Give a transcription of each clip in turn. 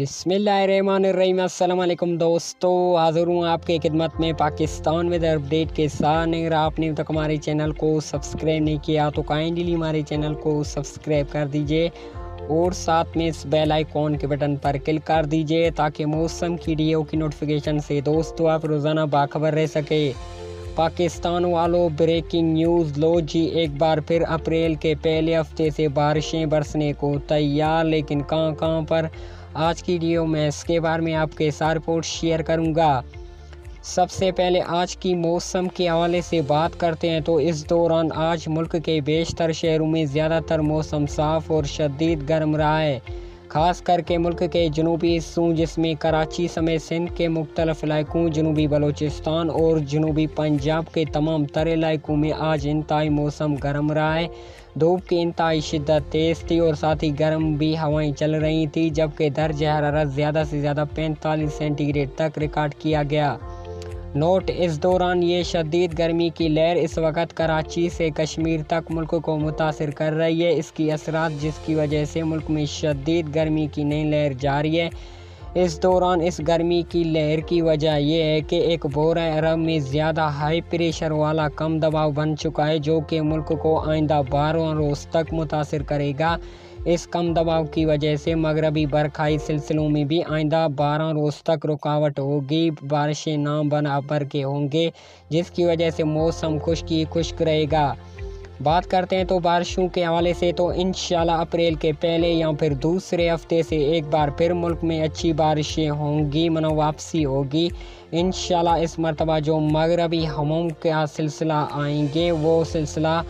بسم اللہ الرحمن الرحیم۔ السلام علیکم دوستو، حاضر ہوں آپ کے خدمت میں پاکستان میں اپڈیٹ کے ساتھ۔ اگر آپ نے تک ہمارے چینل کو سبسکرائب نہیں کیا تو کائنڈلی ہمارے چینل کو سبسکرائب کر دیجیے اور ساتھ میں اس بیل آئیکن کے بٹن پر کلک کر دیجیے تاکہ موسم کی ڈیو کی نوٹفیکیشن سے دوستو آپ روزانہ باخبر رہ سکے۔ پاکستان والوں بریکنگ نیوز لو جی ایک بار پھر اپریل کے پہلے ہفتے سے بارشیں برسنے کو تیار، لیکن کہاں کہاں پر آج کی ویڈیو میں اس کے بارے میں آپ کے ساتھ رپورٹ شیئر کروں گا۔ سب سے پہلے آج کی موسم کے حوالے سے بات کرتے ہیں تو اس دوران آج ملک کے بیشتر شہروں میں زیادہ تر موسم صاف اور شدید گرم رہا ہے۔ خاص کر کے ملک کے جنوبی حصوں جس میں کراچی سمیت سندھ کے مختلف علاقوں، جنوبی بلوچستان اور جنوبی پنجاب کے تمام تر علاقوں میں آج انتہائی موسم گرم رہا ہے۔ دھوپ کی انتہائی شدت تیز تھی اور ساتھ ہی گرم بھی ہوائیں چل رہی تھی جبکہ درجہ حرارت زیادہ سے زیادہ پینتالیس سینٹی گریڈ تک ریکارڈ کیا گیا۔ نوٹ، اس دوران یہ شدید گرمی کی لہر اس وقت کراچی سے کشمیر تک ملک کو متاثر کر رہی ہے۔ اس کی اثرات، جس کی وجہ سے ملک میں شدید گرمی کی نئی لہر جاری ہے، اس دوران اس گرمی کی لہر کی وجہ یہ ہے کہ ایک بورہ عرب میں زیادہ ہائی پریشر والا کم دباؤ بن چکا ہے، جو کہ ملک کو آئندہ بارہ روز تک متاثر کرے گا۔ اس کم دباؤ کی وجہ سے مغربی برکھائی سلسلوں میں بھی آئندہ بارہ روز تک رکاوٹ ہوگی۔ بارشیں نام برابر کے ہوں گے، جس کی وجہ سے موسم خشکی خشک رہے گا۔ بات کرتے ہیں تو بارشوں کے حوالے سے تو انشاءاللہ اپریل کے پہلے یا پھر دوسرے ہفتے سے ایک بار پھر ملک میں اچھی بارشیں ہوں گی، منو واپسی ہوگی۔ انشاءاللہ اس مرتبہ جو مغربی ہموں کا سلسلہ آئیں گے، وہ سلسلہ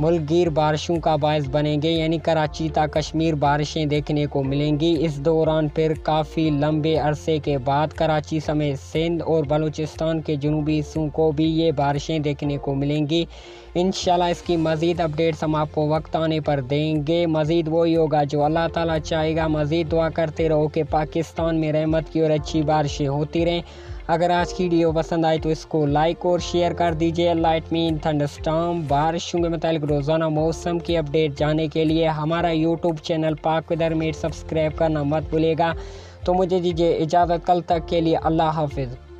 ملک گیر بارشوں کا باعث بنیں گے یعنی کراچی تا کشمیر بارشیں دیکھنے کو ملیں گی۔ اس دوران پھر کافی لمبے عرصے کے بعد کراچی سمیت سندھ اور بلوچستان کے جنوبی حصوں کو بھی یہ بارشیں دیکھنے کو ملیں گی۔ انشاءاللہ اس کی مزید اپڈیٹس ہم آپ کو وقت آنے پر دیں گے۔ مزید وہی ہوگا جو اللہ تعالیٰ چاہے گا۔ مزید دعا کرتے رہو کہ پاکستان میں رحمت کی اور اچھی بارشیں ہوتی رہیں۔ اگر آج کی ویڈیو پسند آئی تو اس کو لائک اور شیئر کر دیجیے۔ لائٹ مین تھنڈر سٹارم بارشوں کے متعلق روزانہ موسم کی اپڈیٹ جانے کے لیے ہمارا YouTube channel Pak weather met subscribe کرنا مت بھولے گا۔ تو مجھے دیجیے اجازت کل تک کے لیے اللہ حافظ۔